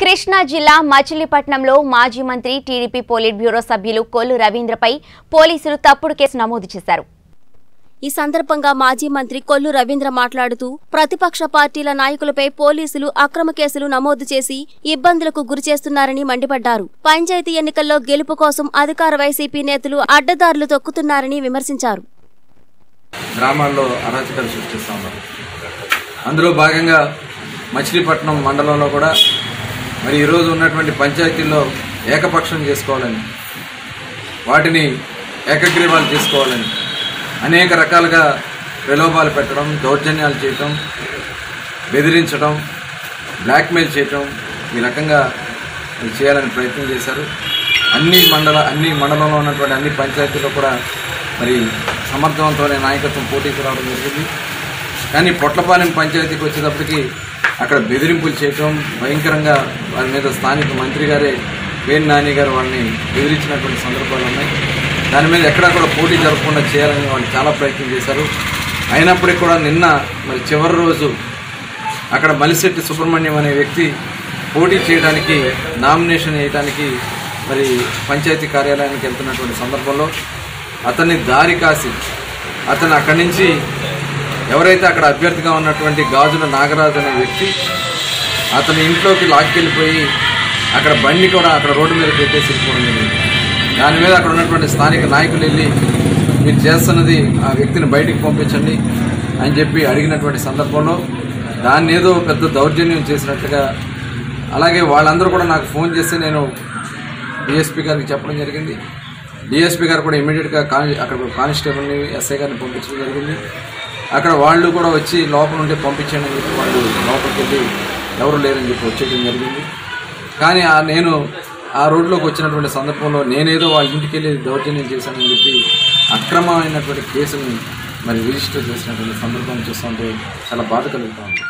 కృష్ణా జిల్లా మచిలీపట్నంలో మాజీ మంత్రి టీడీపీ పోలిట్ బ్యూరో సభ్యులు కొల్లు రవీంద్రపై పోలీసులు తప్పుడు కేసు నమోదు చేశారు. ఈ సందర్భంగా మాజీ మంత్రి కొల్లు రవీంద్ర మాట్లాడుతూ ప్రతిపక్ష పార్టీల నాయకులపై పోలీసులు అక్రమ కేసులు నమోదు చేసి ఇబ్బందులకు గురిచేస్తున్నారని మండిపడ్డారు. పంచాయతీ ఎన్నికల్లో గెలుపు కోసం అధికార వైసీపీ నేతలు అడ్డదారులు తొక్కుతున్నారని విమర్శించారు. గ్రామాల్లో అరాచకాలు అందులో భాగంగా మచిలీపట్నం మండలంలో కూడా మరి ఈరోజు ఉన్నటువంటి పంచాయతీల్లో ఏకపక్షం చేసుకోవాలని వాటిని ఏకగ్రీవాలు చేసుకోవాలని అనేక రకాలుగా ప్రలోభాలు పెట్టడం దౌర్జన్యాలు చేయటం బెదిరించడం బ్లాక్మెయిల్ చేయటం ఈ రకంగా చేయాలని ప్రయత్నం చేశారు. అన్ని మండల అన్ని మండలంలో ఉన్నటువంటి అన్ని పంచాయతీల్లో కూడా మరి సమర్థవంతమైన నాయకత్వం పోటీకి రావడం జరిగింది. కానీ పొట్లపాలెం పంచాయతీకి వచ్చేటప్పటికి అక్కడ బెదిరింపులు చేయటం భయంకరంగా వారి మీద స్థానిక మంత్రి గారే వేణు నాని గారు వాళ్ళని బెదిరించినటువంటి సందర్భాలు ఉన్నాయి. దాని మీద ఎక్కడా కూడా పోటీ జరగకుండా చేయాలని వాళ్ళు చాలా ప్రయత్నం చేశారు. అయినప్పటికీ కూడా నిన్న మరి చివరి రోజు అక్కడ మలిశెట్టి సుబ్రహ్మణ్యం అనే వ్యక్తి పోటీ చేయడానికి నామినేషన్ వేయడానికి మరి పంచాయతీ కార్యాలయానికి వెళ్తున్నటువంటి సందర్భంలో అతన్ని దారి కాసి అతను అక్కడి నుంచి ఎవరైతే అక్కడ అభ్యర్థిగా ఉన్నటువంటి గాజుల నాగరాజు అనే వ్యక్తి అతని ఇంట్లోకి లాక్కెళ్ళిపోయి అక్కడ బండి కూడా అక్కడ రోడ్డు మీద పెట్టేసి వెళ్ళిపోవడం జరిగింది. దాని మీద అక్కడ ఉన్నటువంటి స్థానిక నాయకులు వెళ్ళి మీరు చేస్తున్నది ఆ వ్యక్తిని బయటికి పంపించండి అని చెప్పి అడిగినటువంటి సందర్భంలో దాన్ని ఏదో పెద్ద దౌర్జన్యం చేసినట్టుగా అలాగే వాళ్ళందరూ కూడా నాకు ఫోన్ చేస్తే నేను డిఎస్పీ గారికి చెప్పడం జరిగింది. డిఎస్పీ గారు కూడా ఇమీడియట్గా కాని అక్కడ కానిస్టేబుల్ని ఎస్ఐ గారిని పంపించడం జరిగింది. అక్కడ వాళ్ళు కూడా వచ్చి లోపల ఉంటే పంపించండి అని చెప్పి వాళ్ళు లోపలికి వెళ్ళి ఎవరు లేరని చెప్పి వచ్చేయడం జరిగింది. కానీ ఆ నేను ఆ రోడ్లోకి వచ్చినటువంటి సందర్భంలో నేనేదో వాళ్ళ ఇంటికి వెళ్ళి దౌర్జన్యం చేశానని చెప్పి అక్రమమైనటువంటి కేసుని మరి రిజిస్టర్ చేసినటువంటి సందర్భం చూస్తుంటే చాలా బాధ కలుగుతూ ఉంది.